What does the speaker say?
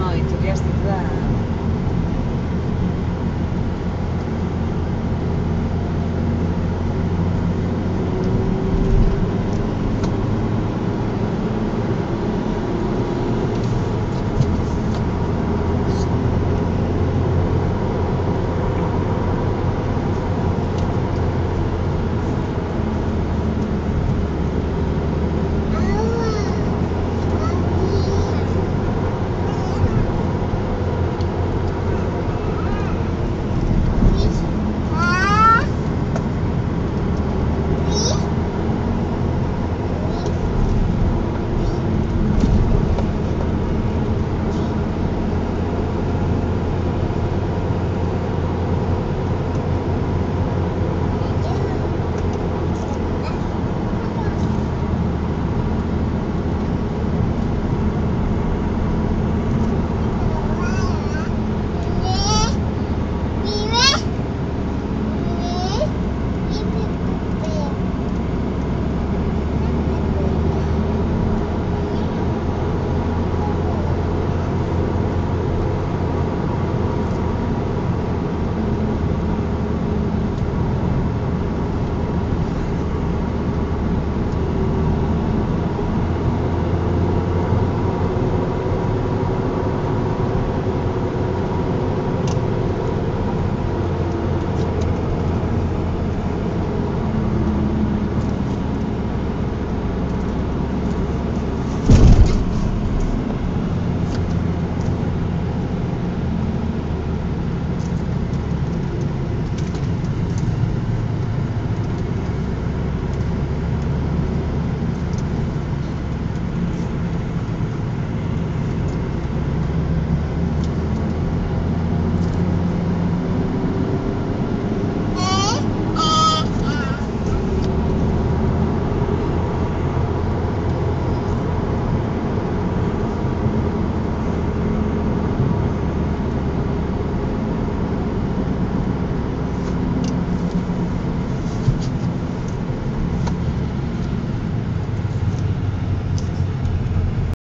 no, i tu ja estic de...